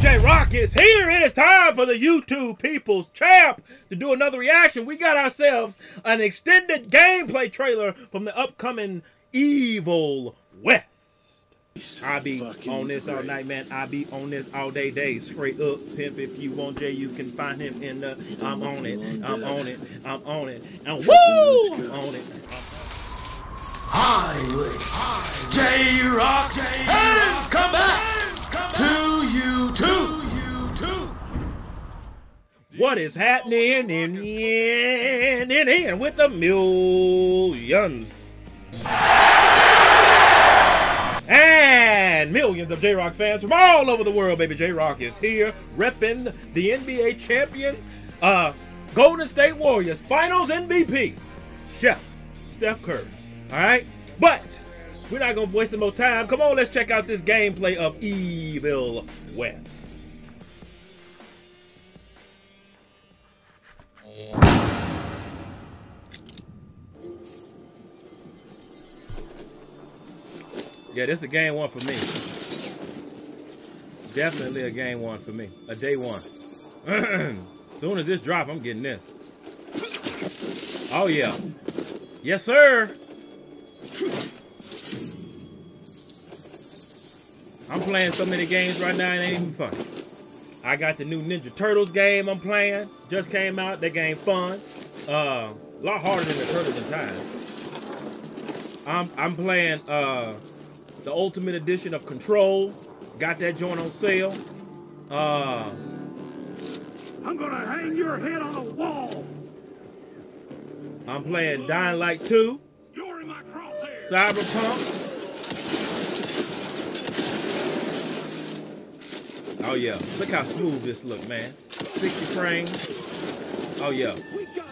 J-Rocc is here. It is time for the YouTube People's Champ to do another reaction. We got ourselves an extended gameplay trailer from the upcoming Evil West. I be on this all night, man. I be on this all day, day. Straight up, pimp. If you want Jay, you can find him in the. I'm on it. I'm on it. I'm on it. And woo! I'm on What is happening in in in, in with the millions? And millions of J-Rocc fans from all over the world, baby. J Rock is here repping the NBA champion, uh, Golden State Warriors Finals MVP, Chef Steph Curry. All right, but we're not gonna waste more time. Come on, let's check out this gameplay of Evil West. Yeah, this is a game one for me. Definitely a game one for me. A day one. Soon as this drop, I'm getting this. Oh yeah. Yes, sir. I'm playing so many games right now, it ain't even funny. I got the new Ninja Turtles game I'm playing. Just came out. That game fun. Uh, a lot harder than the Turtles in time. I'm I'm playing uh the Ultimate Edition of Control. Got that joint on sale. Uh, I'm gonna hang your head on a wall. I'm playing Dying Light 2, You're in my crosshairs. Cyberpunk. Oh yeah, look how smooth this look, man. 60 frames. Oh yeah,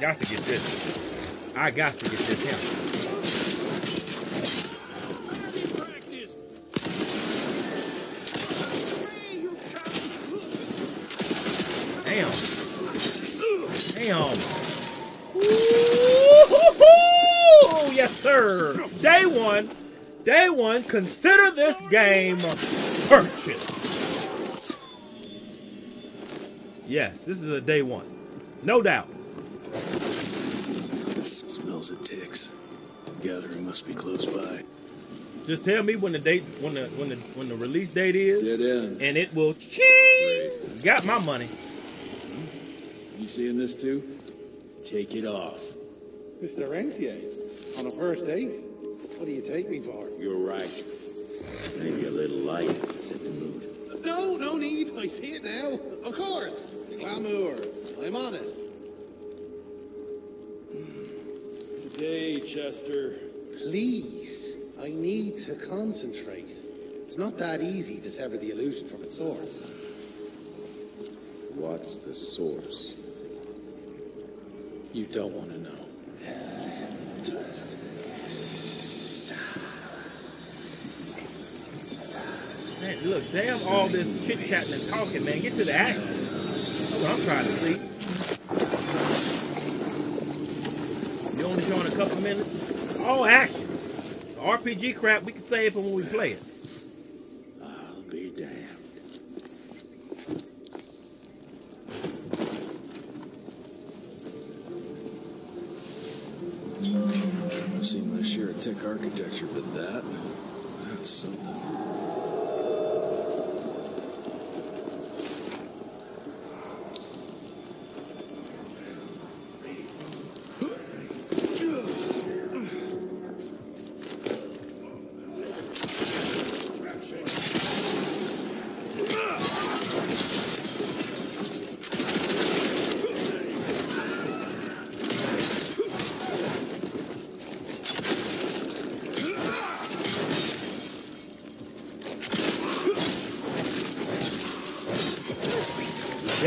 got to get this. I got to get this. Damn. Woo-hoo-hoo! Yes, sir. Day one. Day one. Consider this game purchased. Yes, this is a day one. No doubt. Smells of ticks. Gathering must be close by. Just tell me when the date, when the when the when the release date is, Dead end. and it will ching. Got my money. Seeing this too? Take it off. Mr. Rentier, on a first date? What do you take me for? You're right. Maybe a little light to set the mood. No, no need. I see it now. Of course. Glamour. I'm on it. Today, Chester. Please, I need to concentrate. It's not that easy to sever the illusion from its source. What's the source? You don't want to know. Man, look, damn all this chit chatting and talking, man. Get to the action. That's what I'm trying to see. You only showing a couple minutes. All action. RPG crap we can save for when we play it. I'll be damned. I've seen my share of tech architecture, but that, that's something.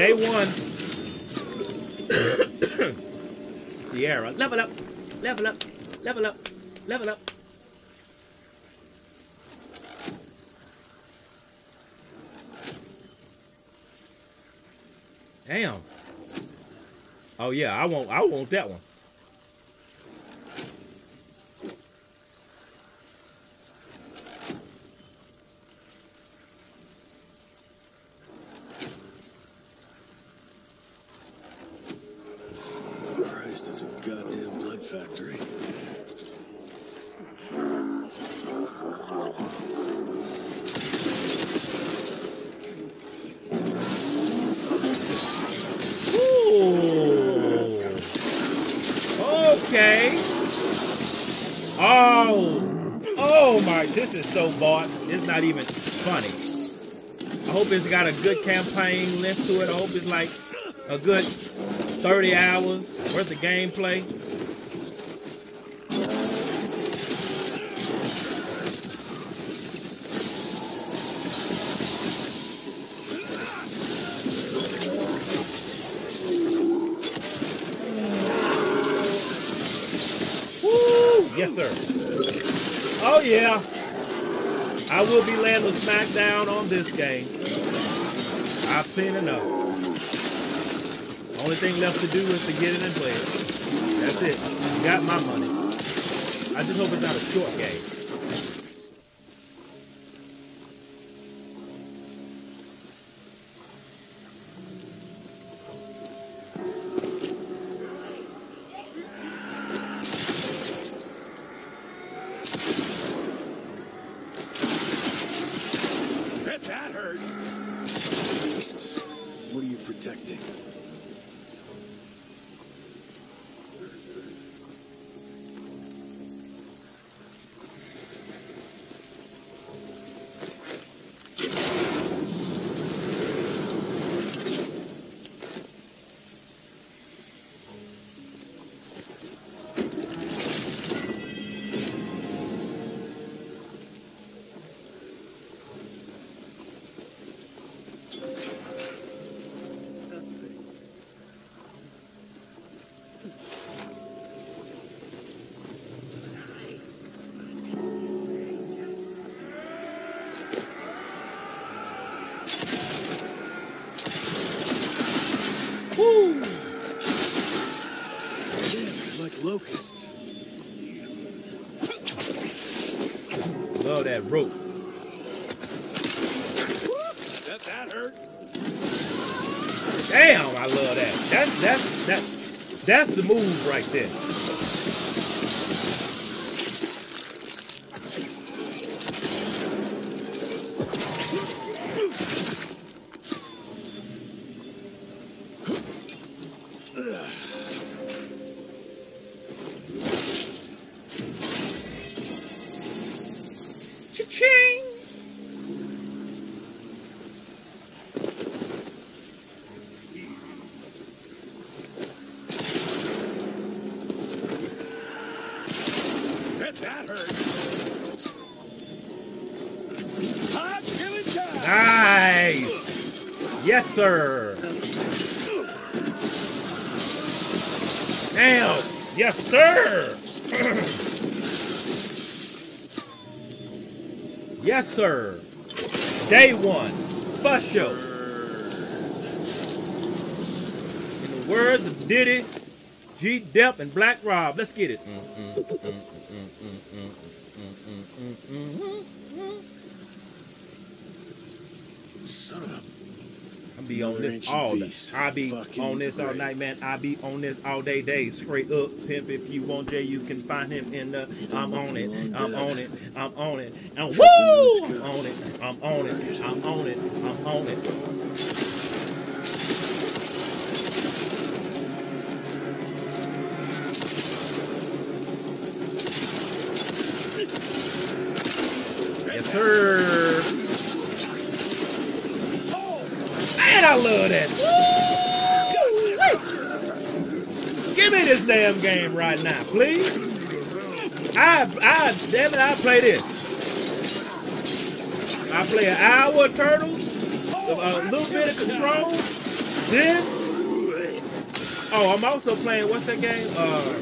Day one. Sierra, level up, level up, level up, level up. Damn. Oh yeah, I want I want that one. Factory. Ooh. Okay. Oh. Oh my, this is so bought. It's not even funny. I hope it's got a good campaign length to it. I hope it's like a good 30 hours worth of gameplay. Woo! Yes, sir. Oh, yeah. I will be landing SmackDown on this game. I've seen enough. Only thing left to do is to get it and play it. That's it. You got my money. I just hope it's not a short game. Love that rope. Bet that hurt. Damn, I love that. That's that's that's that's the move right there. Cha-ching! That hurt. Hot killing time. Nice. Yes, sir. Damn. Yes, sir. yes, sir. Day one. Bus show. In the words of Diddy, G. Dep, and Black Rob. Let's get it. Mm, mm, mm, Son of a. I be on this all day. I be on this all night, man. I be on this all day, day. Straight up, pimp. If you want Jay, you can find him in the. I'm on it. I'm on it. I'm on it. And woo! I'm on it. I'm on it. I'm on it. I'm on it. Yes, sir. Man, I love that. Woo! Give me this damn game right now, please. I, I, damn it, I play this. I play an hour of Turtles, a little bit of Control, then, oh, I'm also playing, what's that game? Uh,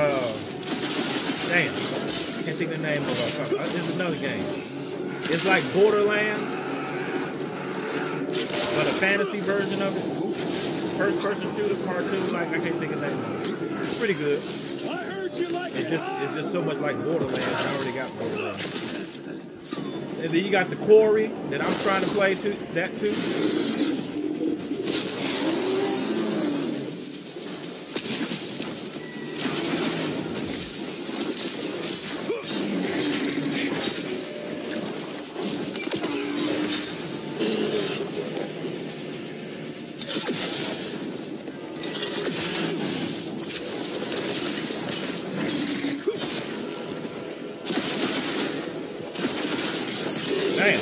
uh, damn, can't think of the name of it. Uh, It's another game. It's like Borderlands, but a fantasy version of it. First person shooter cartoon, like I can't think of name. It's pretty good. I heard you like It's it. just it's just so much like Borderlands. I already got Borderlands. And then you got the Quarry that I'm trying to play to that too. Damn.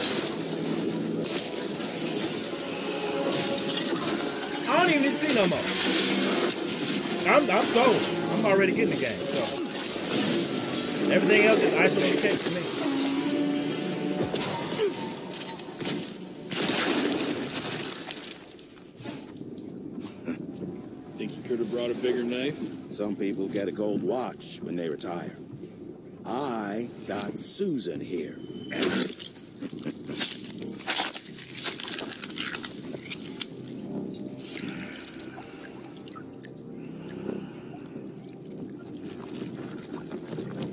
I don't even need to see no more. I'm, I'm sold. I'm already getting the game. So everything else is isolated case for me. Think you could have brought a bigger knife? Some people get a gold watch when they retire. I got Susan here.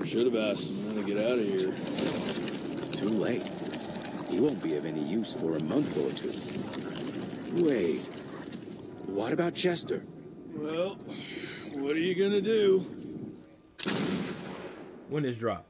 Should have asked him how to get out of here. Too late. He won't be of any use for a month or two. Wait. What about Chester? Well, what are you gonna do? When this drop?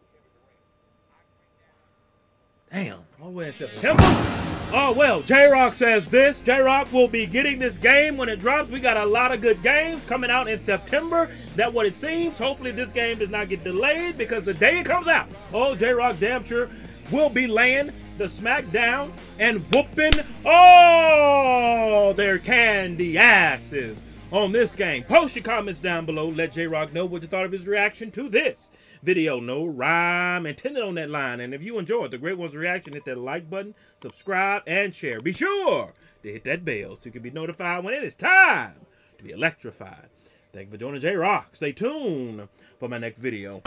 Damn, all the way in September? Oh, well, J-Rocc says this. J-Rocc will be getting this game when it drops. We got a lot of good games coming out in September. That what it seems. Hopefully, this game does not get delayed because the day it comes out, oh, J-Rocc damn sure will be laying the smackdown and whooping all their candy asses on this game. Post your comments down below. Let J-Rocc know what you thought of his reaction to this video. No rhyme intended on that line. And if you enjoyed the Great One's reaction, hit that like button, subscribe, and share. Be sure to hit that bell so you can be notified when it is time to be electrified. Thank you for joining J-Rocc. Stay tuned for my next video.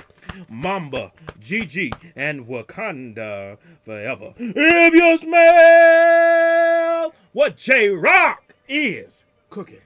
Mamba, GG, and Wakanda forever. If you smell what J-Rocc is cooking.